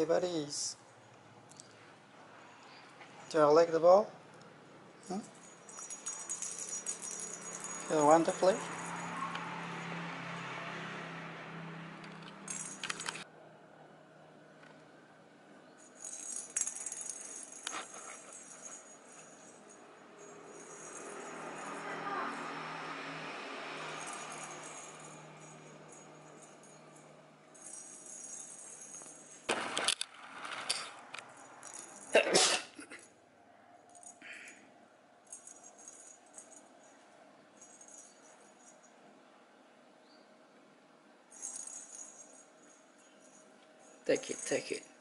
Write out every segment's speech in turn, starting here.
Buddies. Do you like the ball? Hmm? You want take it, take it.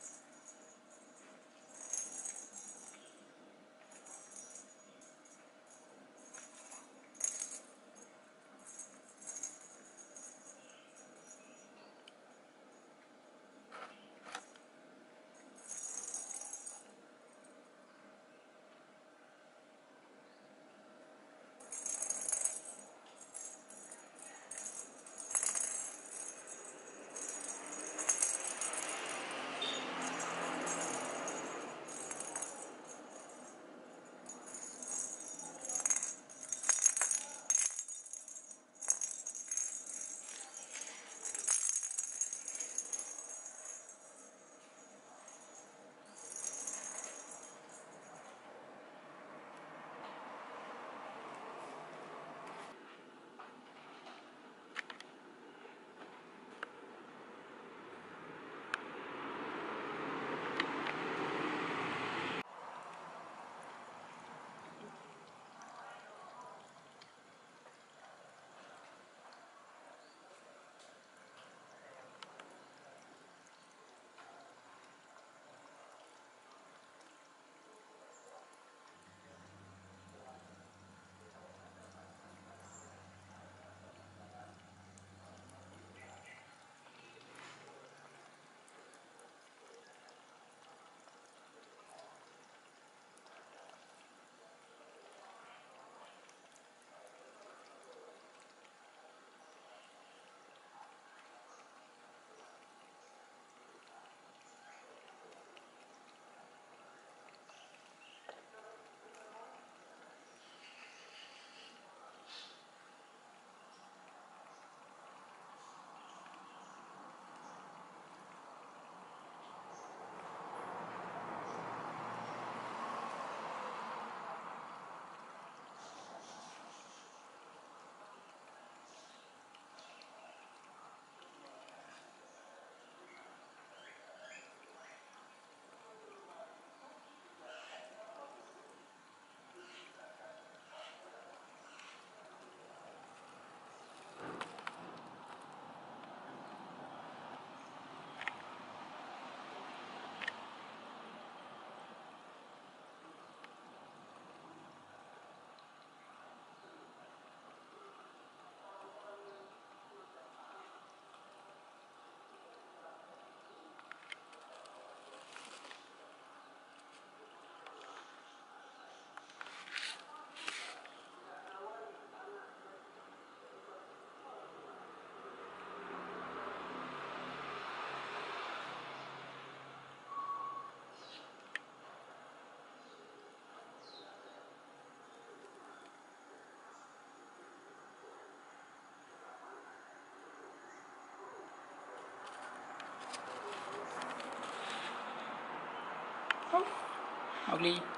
Ugly.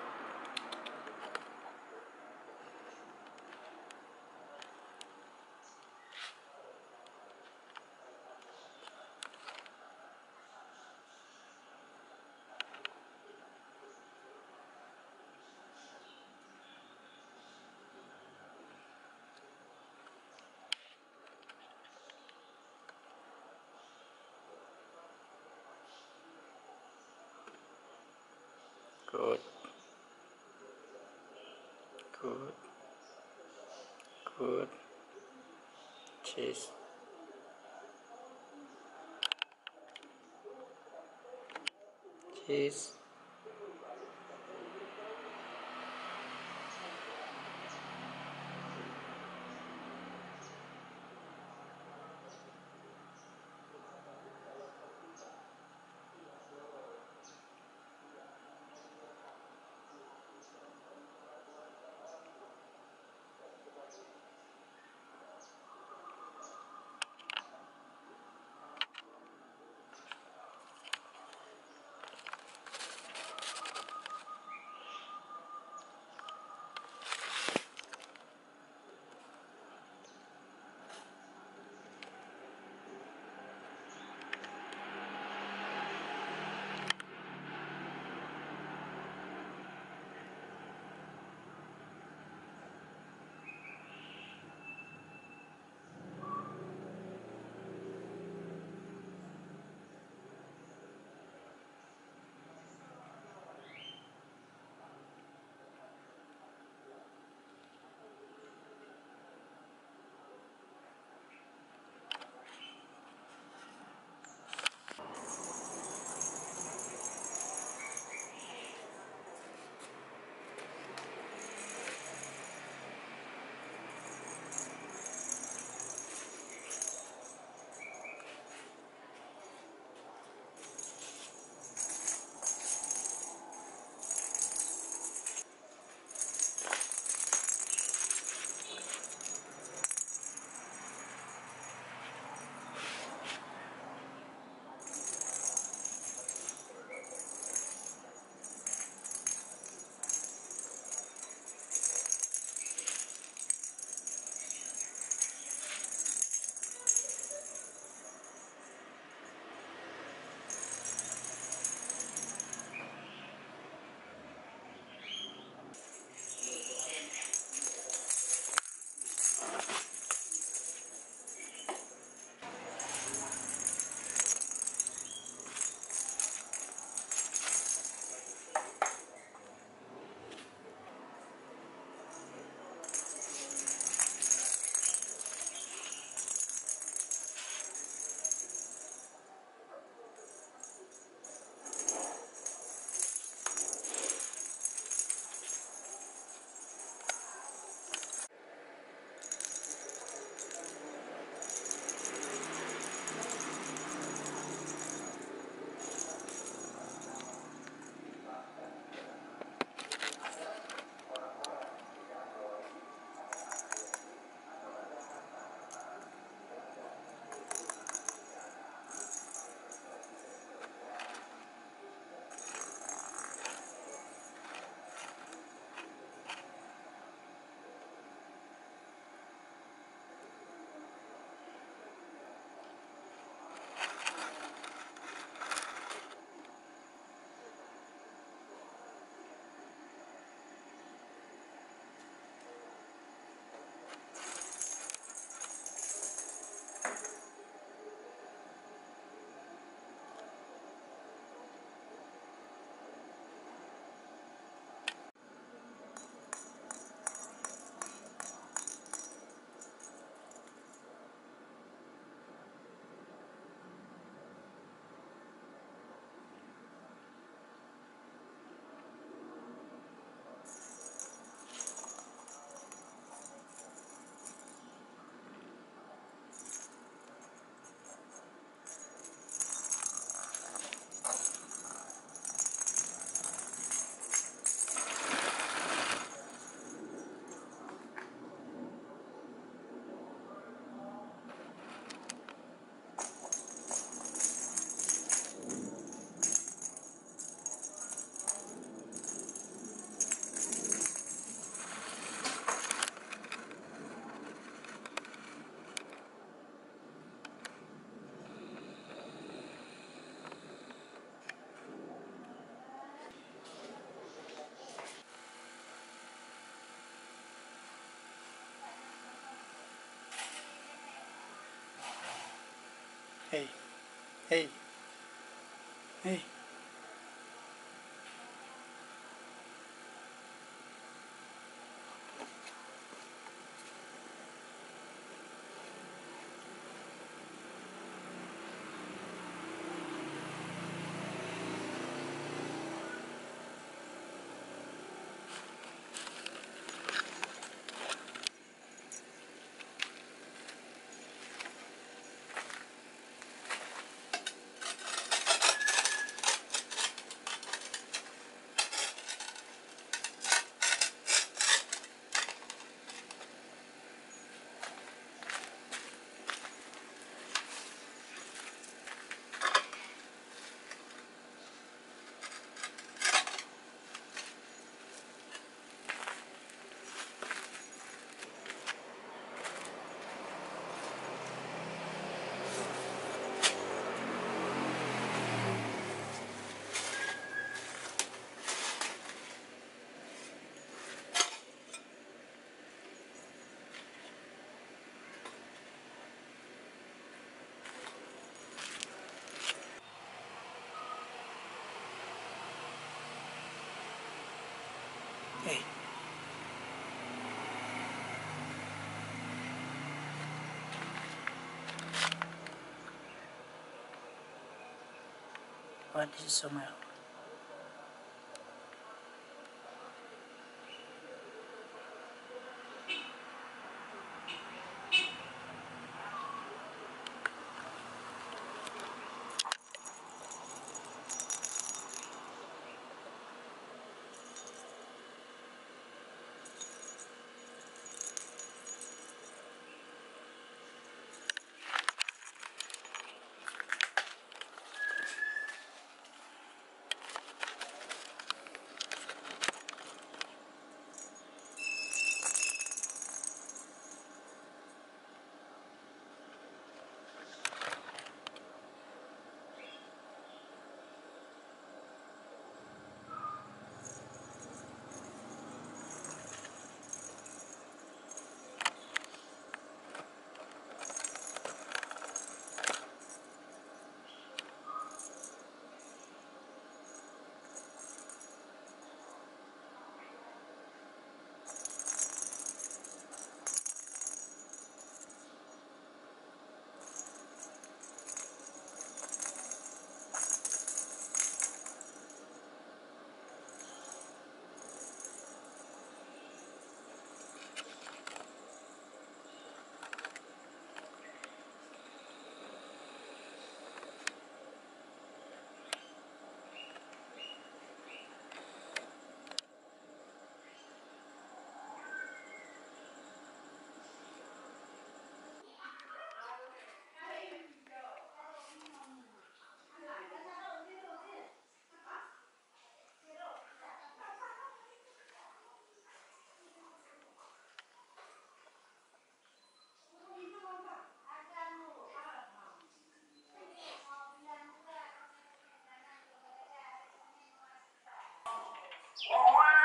Good. Good. Good. Cheese. Cheese. Hey. Hey. Hey. ordem de Samuel. Oh.